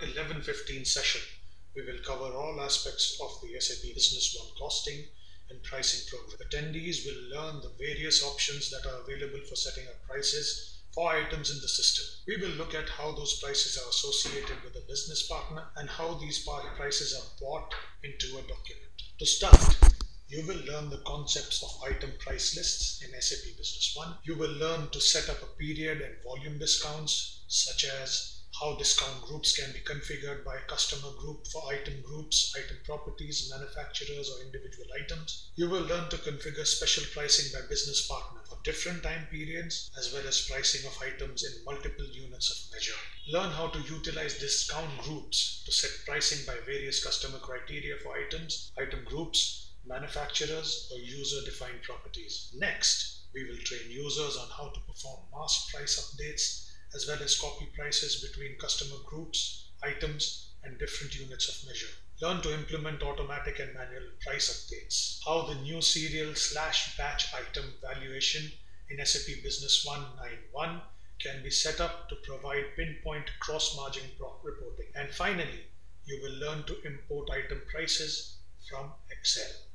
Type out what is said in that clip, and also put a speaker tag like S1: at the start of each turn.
S1: 1115 session, we will cover all aspects of the SAP Business One costing and pricing program. Attendees will learn the various options that are available for setting up prices for items in the system. We will look at how those prices are associated with a business partner and how these prices are brought into a document. To start, you will learn the concepts of item price lists in SAP Business One. You will learn to set up a period and volume discounts, such as how discount groups can be configured by customer group for item groups, item properties, manufacturers, or individual items. You will learn to configure special pricing by business partner for different time periods, as well as pricing of items in multiple units of measure. Learn how to utilize discount groups to set pricing by various customer criteria for items, item groups, manufacturers, or user-defined properties. Next, we will train users on how to perform mass price updates as well as copy prices between customer groups, items, and different units of measure. Learn to implement automatic and manual price updates. How the new serial slash batch item valuation in SAP Business 191 can be set up to provide pinpoint gross-margin reporting. And finally, you will learn to import item prices from Excel.